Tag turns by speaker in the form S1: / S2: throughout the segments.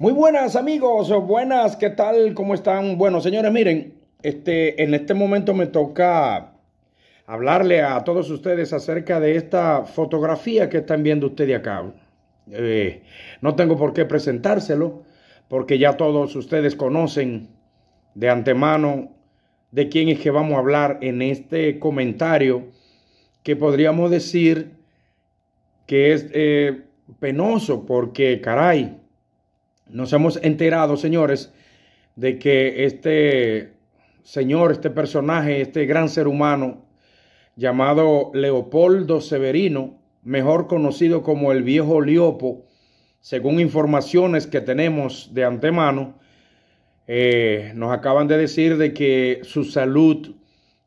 S1: Muy buenas amigos, buenas, ¿qué tal? ¿Cómo están? Bueno, señores, miren, este, en este momento me toca hablarle a todos ustedes acerca de esta fotografía que están viendo ustedes acá. Eh, no tengo por qué presentárselo, porque ya todos ustedes conocen de antemano de quién es que vamos a hablar en este comentario, que podríamos decir que es eh, penoso, porque caray, nos hemos enterado, señores, de que este señor, este personaje, este gran ser humano llamado Leopoldo Severino, mejor conocido como el viejo Liopo, según informaciones que tenemos de antemano, eh, nos acaban de decir de que su salud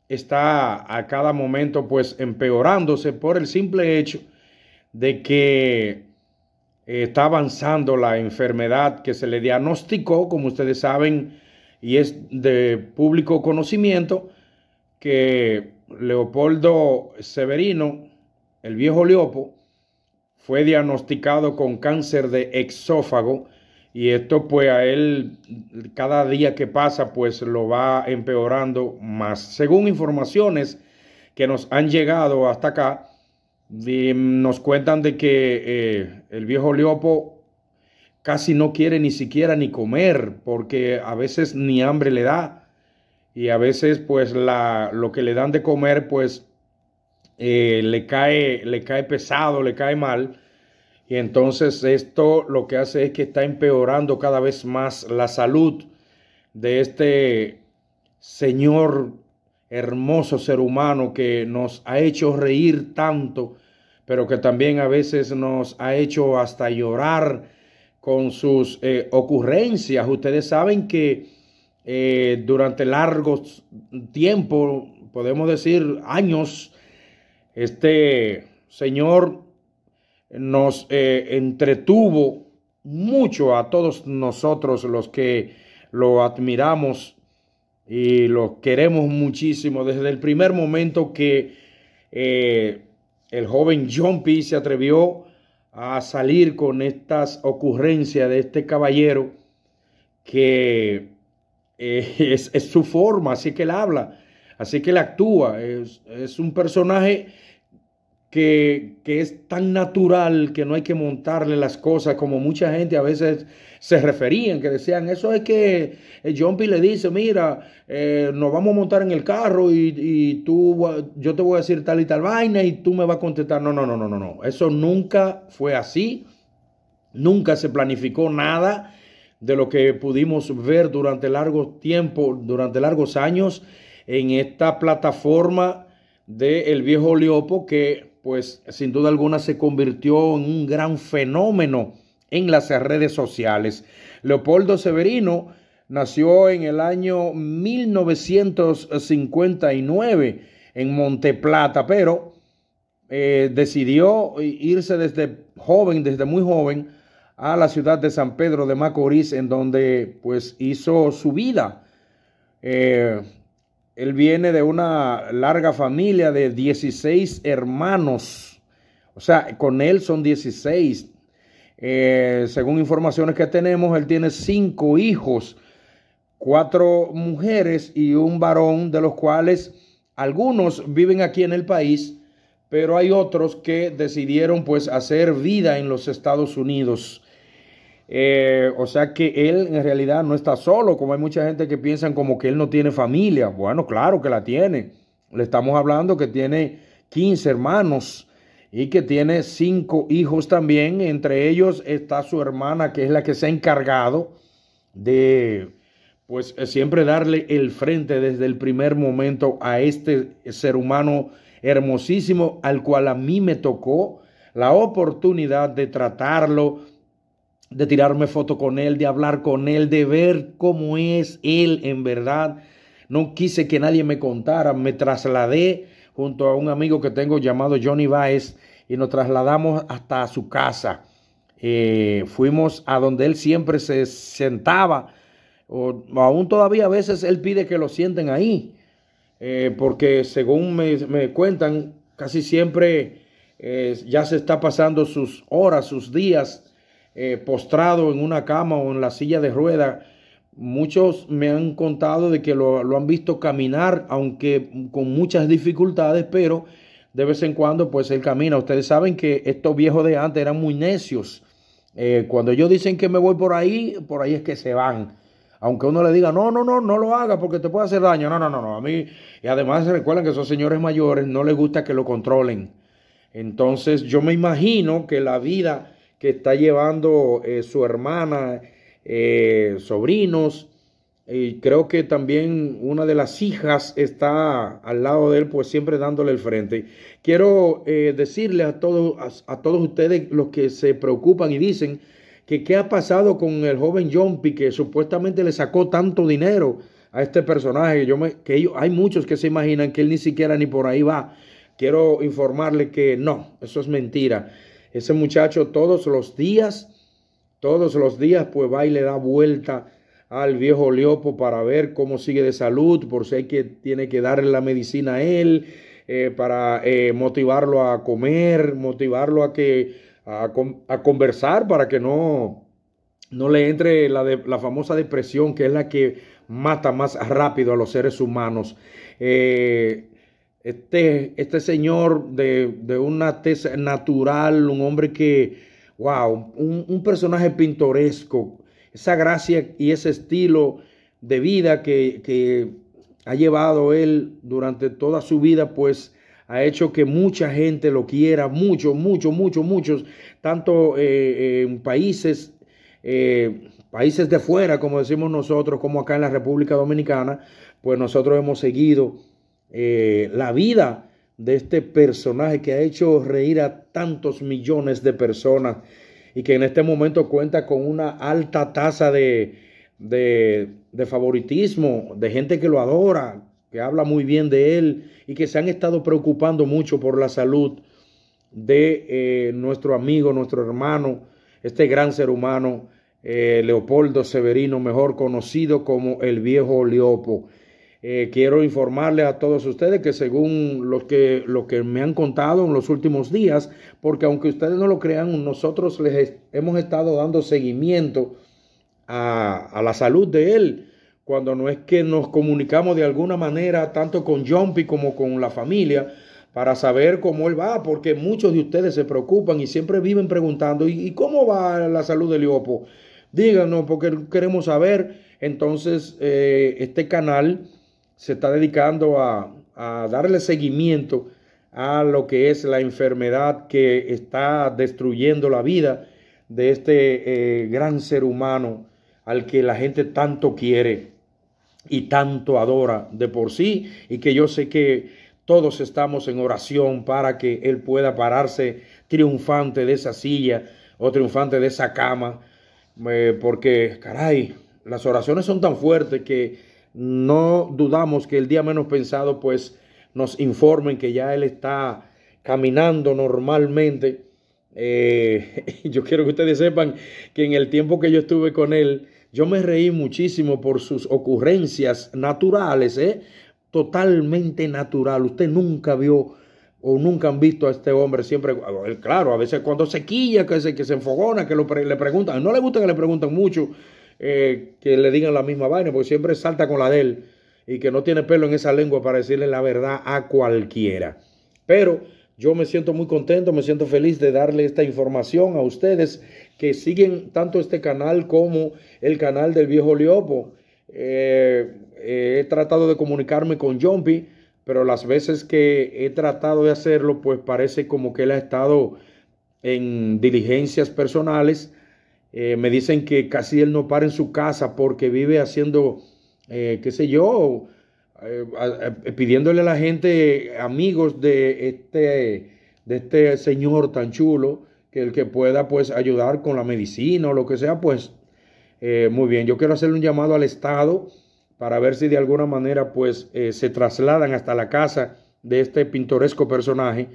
S1: está a cada momento pues empeorándose por el simple hecho de que eh, está avanzando la enfermedad que se le diagnosticó, como ustedes saben, y es de público conocimiento, que Leopoldo Severino, el viejo Leopo, fue diagnosticado con cáncer de exófago y esto pues a él cada día que pasa pues lo va empeorando más. Según informaciones que nos han llegado hasta acá, nos cuentan de que eh, el viejo Leopo casi no quiere ni siquiera ni comer porque a veces ni hambre le da y a veces pues la, lo que le dan de comer pues eh, le, cae, le cae pesado, le cae mal. Y entonces esto lo que hace es que está empeorando cada vez más la salud de este señor hermoso ser humano que nos ha hecho reír tanto, pero que también a veces nos ha hecho hasta llorar con sus eh, ocurrencias. Ustedes saben que eh, durante largos tiempo, podemos decir años, este señor nos eh, entretuvo mucho a todos nosotros los que lo admiramos y lo queremos muchísimo desde el primer momento que eh, el joven John P. se atrevió a salir con estas ocurrencias de este caballero que eh, es, su forma, así que él habla, así que él actúa, es, es un personaje que, es tan natural que no hay que montarle las cosas como mucha gente a veces se referían, que decían, eso es que eh, John P. le dice, mira, eh, nos vamos a montar en el carro y, tú, yo te voy a decir tal y tal vaina y tú me vas a contestar, no, no, no, no, no, no, eso nunca fue así, nunca se planificó nada de lo que pudimos ver durante largo tiempo, durante largos años en esta plataforma de El Viejo Leopo que pues sin duda alguna se convirtió en un gran fenómeno en las redes sociales. Leopoldo Severino nació en el año 1959 en Monteplata, pero eh, decidió irse desde joven, desde muy joven, a la ciudad de San Pedro de Macorís, en donde pues hizo su vida. Eh, él viene de una larga familia de 16 hermanos. O sea, con él son 16. Eh, según informaciones que tenemos, él tiene cinco hijos, cuatro mujeres y un varón, de los cuales algunos viven aquí en el país, pero hay otros que decidieron pues hacer vida en los Estados Unidos. Eh, o sea que él en realidad no está solo, como hay mucha gente que piensan como que él no tiene familia. Bueno, claro que la tiene. Le estamos hablando que tiene 15 hermanos y que tiene cinco hijos también. Entre ellos está su hermana, que es la que se ha encargado de, pues, siempre darle el frente desde el primer momento a este ser humano hermosísimo, al cual a mí me tocó la oportunidad de tratarlo, de tirarme foto con él, de hablar con él, de ver cómo es él en verdad. No quise que nadie me contara, me trasladé junto a un amigo que tengo llamado Johnny Baez y nos trasladamos hasta su casa. Eh, fuimos a donde él siempre se sentaba, o aún todavía a veces él pide que lo sienten ahí, eh, porque según me, cuentan, casi siempre eh, ya se está pasando sus horas, sus días eh, postrado en una cama o en la silla de rueda. Muchos me han contado de que lo, han visto caminar, aunque con muchas dificultades, pero de vez en cuando pues él camina. Ustedes saben que estos viejos de antes eran muy necios. Eh, cuando ellos dicen que me voy por ahí, por ahí es que se van. Aunque uno le diga, no, no, no, no lo haga porque te puede hacer daño. No, no, no, no. A mí, y además recuerdan que esos señores mayores no les gusta que lo controlen. Entonces yo me imagino que la vida que está llevando eh, su hermana, eh, sobrinos, y creo que también una de las hijas está al lado de él, pues siempre dándole el frente. Quiero eh, decirle a todos, a, todos ustedes los que se preocupan y dicen que qué ha pasado con el joven Jumpy que supuestamente le sacó tanto dinero a este personaje. Yo me, que hay muchos que se imaginan que él ni siquiera ni por ahí va. Quiero informarle que no, eso es mentira. Ese muchacho todos los días, todos los días, pues va y le da vuelta al viejo Leopo para ver cómo sigue de salud, por si hay que tiene que darle la medicina a él, eh, para eh, motivarlo a comer, motivarlo a que a, conversar para que no, no le entre la, famosa depresión, que es la que mata más rápido a los seres humanos. Eh, este, este señor de, de, una tez natural, un hombre que, wow, un, un, personaje pintoresco, esa gracia y ese estilo de vida que, que ha llevado él durante toda su vida, pues ha hecho que mucha gente lo quiera, mucho, mucho, mucho, muchos, tanto eh, en países, eh, países de fuera, como decimos nosotros, como acá en la República Dominicana, pues nosotros hemos seguido eh, la vida de este personaje que ha hecho reír a tantos millones de personas y que en este momento cuenta con una alta tasa de, de, favoritismo, de gente que lo adora, que habla muy bien de él y que se han estado preocupando mucho por la salud de eh, nuestro amigo, nuestro hermano, este gran ser humano, eh, Leopoldo Severino, mejor conocido como el viejo Leopo. Eh, quiero informarle a todos ustedes que según lo que, lo que me han contado en los últimos días, porque aunque ustedes no lo crean, nosotros les hemos estado dando seguimiento a, a la salud de él cuando no es que nos comunicamos de alguna manera, tanto con Jumpy como con la familia, para saber cómo él va, porque muchos de ustedes se preocupan y siempre viven preguntando, ¿y, cómo va la salud de Liopo? Díganos, porque queremos saber. Entonces, eh, este canal se está dedicando a, darle seguimiento a lo que es la enfermedad que está destruyendo la vida de este eh, gran ser humano al que la gente tanto quiere y tanto adora de por sí y que yo sé que todos estamos en oración para que Él pueda pararse triunfante de esa silla o triunfante de esa cama, eh, porque caray, las oraciones son tan fuertes que no dudamos que el día menos pensado pues nos informen que ya Él está caminando normalmente. Eh, yo quiero que ustedes sepan que en el tiempo que yo estuve con Él, yo me reí muchísimo por sus ocurrencias naturales, ¿eh? totalmente natural. Usted nunca vio o nunca han visto a este hombre siempre, claro, a veces cuando se quilla, que se, que se enfogona, que le preguntan, no le gusta que le pregunten mucho, eh, que le digan la misma vaina, porque siempre salta con la de él y que no tiene pelo en esa lengua para decirle la verdad a cualquiera. Pero yo me siento muy contento, me siento feliz de darle esta información a ustedes que siguen tanto este canal como el canal del viejo Leopo. Eh, he tratado de comunicarme con Jumpy, pero las veces que he tratado de hacerlo, pues parece como que él ha estado en diligencias personales. Eh, me dicen que casi él no para en su casa porque vive haciendo, eh, qué sé yo, eh, pidiéndole a la gente, amigos de este, de este señor tan chulo, que el que pueda pues ayudar con la medicina o lo que sea, pues muy bien. Yo quiero hacerle un llamado al Estado para ver si de alguna manera pues se trasladan hasta la casa de este pintoresco personaje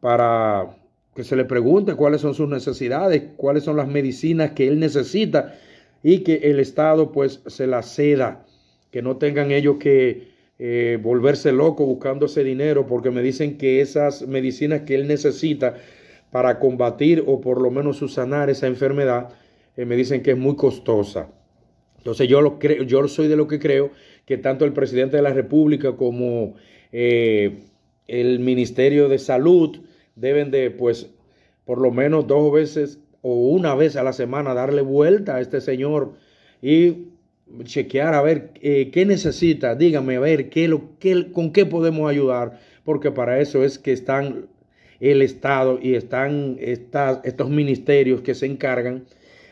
S1: para que se le pregunte cuáles son sus necesidades, cuáles son las medicinas que él necesita y que el Estado pues se las ceda, que no tengan ellos que eh, volverse loco buscando ese dinero porque me dicen que esas medicinas que él necesita para combatir o por lo menos subsanar esa enfermedad, eh, me dicen que es muy costosa. Entonces yo, lo creo, yo soy de lo que creo que tanto el presidente de la República como eh, el Ministerio de Salud deben de, pues, por lo menos dos veces o una vez a la semana darle vuelta a este señor y chequear a ver eh, qué necesita, dígame a ver qué, lo, qué, con qué podemos ayudar, porque para eso es que están el Estado y están estas, estos ministerios que se encargan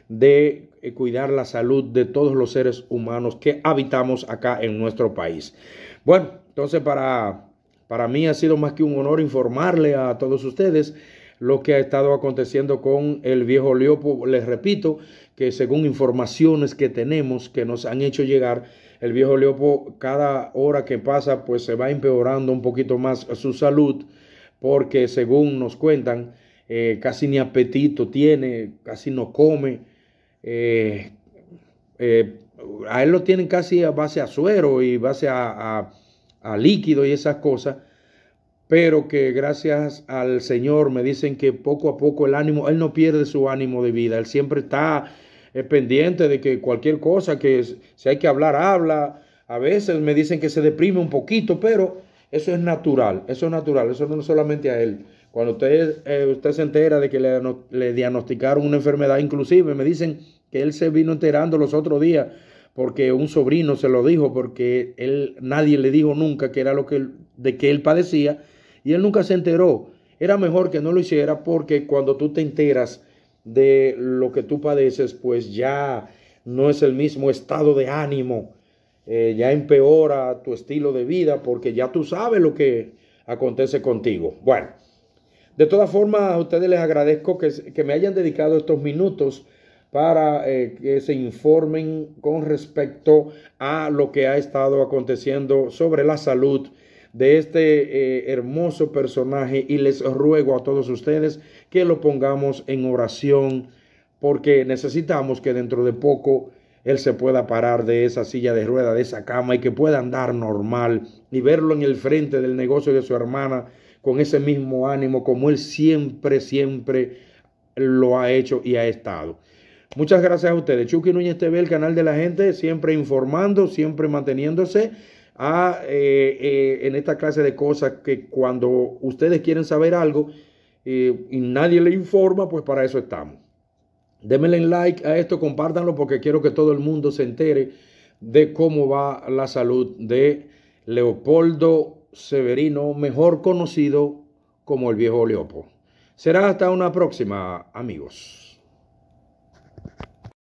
S1: de eh, cuidar la salud de todos los seres humanos que habitamos acá en nuestro país. Bueno, entonces para, para mí ha sido más que un honor informarle a todos ustedes lo que ha estado aconteciendo con el viejo Leopo. Les repito que según informaciones que tenemos que nos han hecho llegar, el viejo Leopo cada hora que pasa pues se va empeorando un poquito más su salud porque según nos cuentan eh, casi ni apetito tiene, casi no come. Eh, eh, a él lo tienen casi a base a suero y base a líquido y esas cosas pero que gracias al Señor me dicen que poco a poco el ánimo, Él no pierde su ánimo de vida, Él siempre está eh, pendiente de que cualquier cosa, que si hay que hablar, habla. A veces me dicen que se deprime un poquito, pero eso es natural, eso es natural, eso no es solamente a Él. Cuando usted, eh, usted se entera de que le, le diagnosticaron una enfermedad, inclusive me dicen que Él se vino enterando los otros días porque un sobrino se lo dijo, porque él, nadie le dijo nunca que era lo que, de que él padecía, y él nunca se enteró. Era mejor que no lo hiciera porque cuando tú te enteras de lo que tú padeces, pues ya no es el mismo estado de ánimo, eh, ya empeora tu estilo de vida porque ya tú sabes lo que acontece contigo. Bueno, de todas formas, a ustedes les agradezco que, que me hayan dedicado estos minutos para eh, que se informen con respecto a lo que ha estado aconteciendo sobre la salud de este eh, hermoso personaje y les ruego a todos ustedes que lo pongamos en oración porque necesitamos que dentro de poco él se pueda parar de esa silla de rueda, de esa cama y que pueda andar normal y verlo en el frente del negocio de su hermana con ese mismo ánimo como él siempre, siempre lo ha hecho y ha estado. Muchas gracias a ustedes. Chucky Núñez TV, el canal de la gente, siempre informando, siempre manteniéndose a, eh, eh, en esta clase de cosas que cuando ustedes quieren saber algo eh, y nadie le informa, pues para eso estamos. Démenle like a esto, compártanlo porque quiero que todo el mundo se entere de cómo va la salud de Leopoldo Severino, mejor conocido como el viejo Leopo. Será hasta una próxima, amigos.